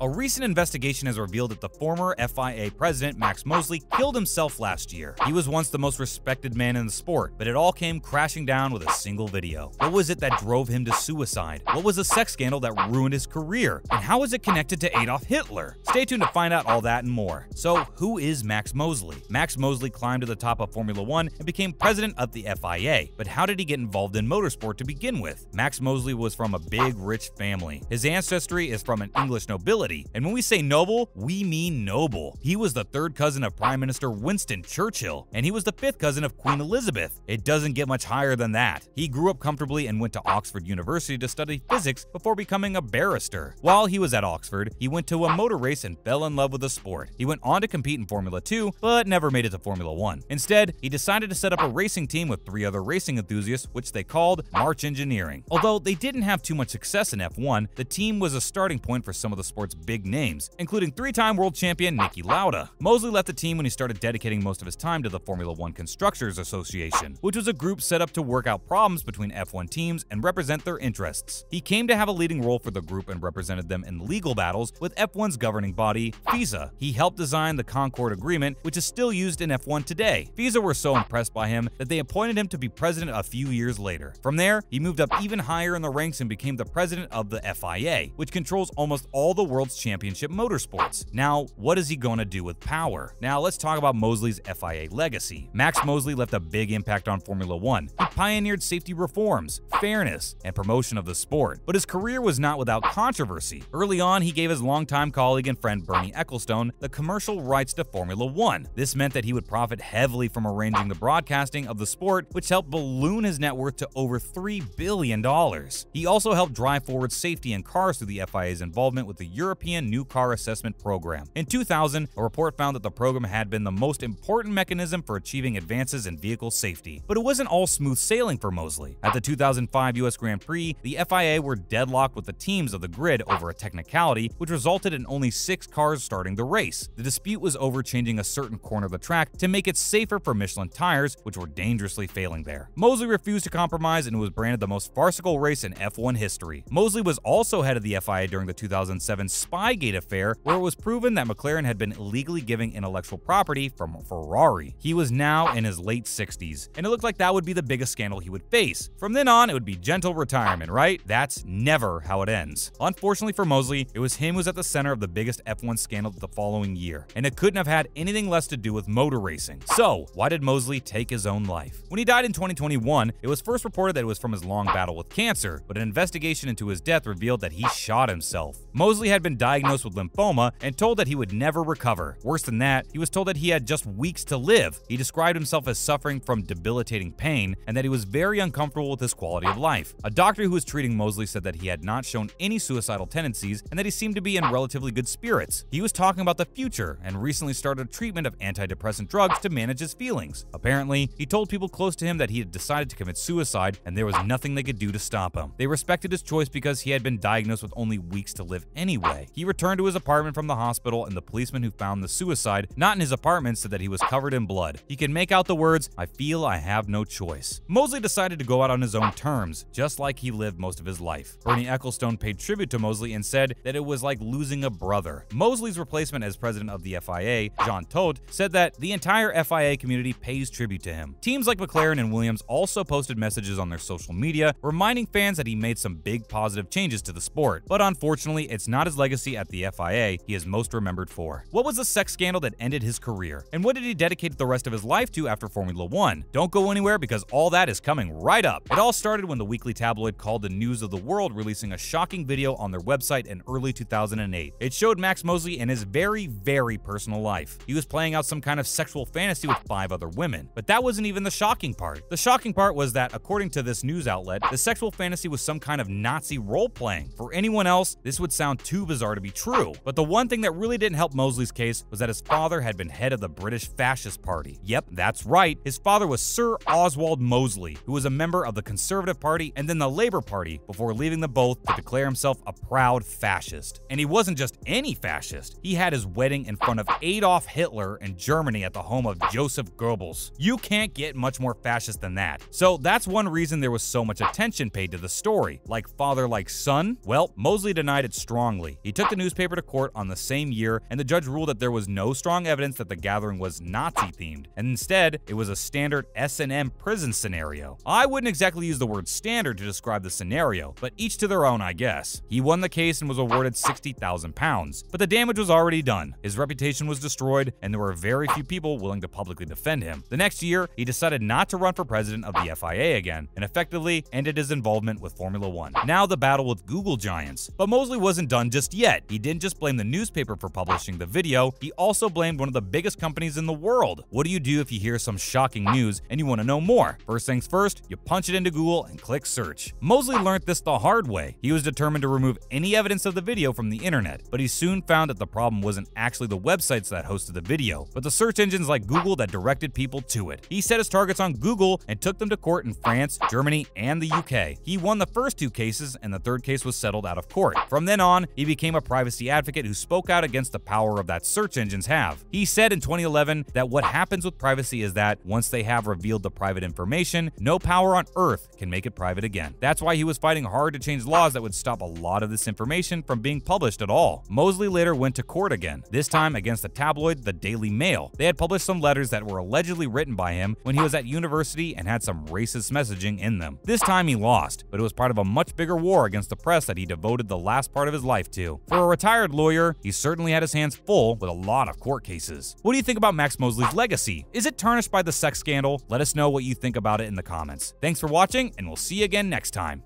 A recent investigation has revealed that the former FIA president, Max Mosley, killed himself last year. He was once the most respected man in the sport, but it all came crashing down with a single video. What was it that drove him to suicide? What was the sex scandal that ruined his career? And how is it connected to Adolf Hitler? Stay tuned to find out all that and more. So, who is Max Mosley? Max Mosley climbed to the top of Formula One and became president of the FIA. But how did he get involved in motorsport to begin with? Max Mosley was from a big, rich family. His ancestry is from an English nobility, and when we say noble, we mean noble. He was the third cousin of Prime Minister Winston Churchill, and he was the fifth cousin of Queen Elizabeth. It doesn't get much higher than that. He grew up comfortably and went to Oxford University to study physics before becoming a barrister. While he was at Oxford, he went to a motor race and fell in love with the sport. He went on to compete in Formula 2, but never made it to Formula 1. Instead, he decided to set up a racing team with three other racing enthusiasts, which they called March Engineering. Although they didn't have too much success in F1, the team was a starting point for some of the sport's big names, including three-time world champion Niki Lauda. Mosley left the team when he started dedicating most of his time to the Formula 1 Constructors Association, which was a group set up to work out problems between F1 teams and represent their interests. He came to have a leading role for the group and represented them in legal battles with F1's governing body, FISA. He helped design the Concorde Agreement, which is still used in F1 today. FISA were so impressed by him that they appointed him to be president a few years later. From there, he moved up even higher in the ranks and became the president of the FIA, which controls almost all the world's championship motorsports. Now, what is he going to do with power? Now, let's talk about Mosley's FIA legacy. Max Mosley left a big impact on Formula One. He pioneered safety reforms, fairness, and promotion of the sport. But his career was not without controversy. Early on, he gave his longtime colleague and friend Bernie Ecclestone the commercial rights to Formula One. This meant that he would profit heavily from arranging the broadcasting of the sport, which helped balloon his net worth to over $3 billion. He also helped drive forward safety in cars through the FIA's involvement with the European New Car Assessment Program. In 2000, a report found that the program had been the most important mechanism for achieving advances in vehicle safety. But it wasn't all smooth sailing for Mosley. At the 2005 US Grand Prix, the FIA were deadlocked with the teams of the grid over a technicality, which resulted in only six cars starting the race. The dispute was over changing a certain corner of the track to make it safer for Michelin tires, which were dangerously failing there. Mosley refused to compromise and was branded the most farcical race in F1 history. Mosley was also head of the FIA during the 2007 Spygate affair, where it was proven that McLaren had been illegally giving intellectual property from Ferrari. He was now in his late 60s, and it looked like that would be the biggest scandal he would face. From then on, it would be gentle retirement, right? That's never how it ends. Unfortunately for Mosley, it was him who was at the center of the biggest F1 scandal the following year, and it couldn't have had anything less to do with motor racing. So, why did Mosley take his own life? When he died in 2021, it was first reported that it was from his long battle with cancer, but an investigation into his death revealed that he shot himself. Mosley had been diagnosed with lymphoma and told that he would never recover. Worse than that, he was told that he had just weeks to live. He described himself as suffering from debilitating pain and that he was very uncomfortable with his quality of life. A doctor who was treating Mosley said that he had not shown any suicidal tendencies and that he seemed to be in relatively good spirits. He was talking about the future and recently started treatment of antidepressant drugs to manage his feelings. Apparently, he told people close to him that he had decided to commit suicide and there was nothing they could do to stop him. They respected his choice because he had been diagnosed with only weeks to live anyway. He returned to his apartment from the hospital and the policeman who found the suicide, not in his apartment, said that he was covered in blood. He can make out the words, I feel I have no choice. Mosley decided to go out on his own terms, just like he lived most of his life. Bernie Ecclestone paid tribute to Mosley and said that it was like losing a brother. Mosley's replacement as president of the FIA, Jean Todt, said that the entire FIA community pays tribute to him. Teams like McLaren and Williams also posted messages on their social media reminding fans that he made some big positive changes to the sport. But unfortunately, it's not his legacy at the FIA he is most remembered for. What was the sex scandal that ended his career? And what did he dedicate the rest of his life to after Formula One? Don't go anywhere because all that is coming right up. It all started when the weekly tabloid called the News of the World releasing a shocking video on their website in early 2008. It showed Max Mosley in his very, very personal life. He was playing out some kind of sexual fantasy with five other women. But that wasn't even the shocking part. The shocking part was that, according to this news outlet, the sexual fantasy was some kind of Nazi role playing. For anyone else, this would sound too bizarre to be true. But the one thing that really didn't help Mosley's case was that his father had been head of the British Fascist Party. Yep, that's right. His father was Sir Oswald Mosley, who was a member of the Conservative Party and then the Labour Party before leaving them both to declare himself a proud fascist. And he wasn't just any fascist. He had his wedding in front of Adolf Hitler in Germany at the home of Joseph Goebbels. You can't get much more fascist than that. So that's one reason there was so much attention paid to the story. Like father like son? Well, Mosley denied it strongly. He took the newspaper to court on the same year, and the judge ruled that there was no strong evidence that the gathering was Nazi-themed, and instead, it was a standard S&M prison scenario. I wouldn't exactly use the word standard to describe the scenario, but each to their own, I guess. He won the case and was awarded 60,000 pounds, but the damage was already done. His reputation was destroyed, and there were very few people willing to publicly defend him. The next year, he decided not to run for president of the FIA again, and effectively ended his involvement with Formula One. Now the battle with Google giants. But Mosley wasn't done just yet. He didn't just blame the newspaper for publishing the video, he also blamed one of the biggest companies in the world. What do you do if you hear some shocking news and you want to know more? First things first, you punch it into Google and click search. Mosley learned this the hard way. He was determined to remove any evidence of the video from the internet, but he soon found that the problem wasn't actually the websites that hosted the video, but the search engines like Google that directed people to it. He set his targets on Google and took them to court in France, Germany, and the UK. He won the first two cases, and the third case was settled out of court. From then on, he became a privacy advocate who spoke out against the power of that search engines have. He said in 2011 that what happens with privacy is that once they have revealed the private information, no power on earth can make it private again. That's why he was fighting hard to change laws that would stop a lot of this information from being published at all. Mosley later went to court again, this time against the tabloid The Daily Mail. They had published some letters that were allegedly written by him when he was at university and had some racist messaging in them. This time he lost, but it was part of a much bigger war against the press that he devoted the last part of his life to. For a retired lawyer, he certainly had his hands full with a lot of court cases. What do you think about Max Mosley's legacy? Is it tarnished by the sex scandal? Let us know what you think about it in the comments. Thanks for watching, and we'll see you again next time.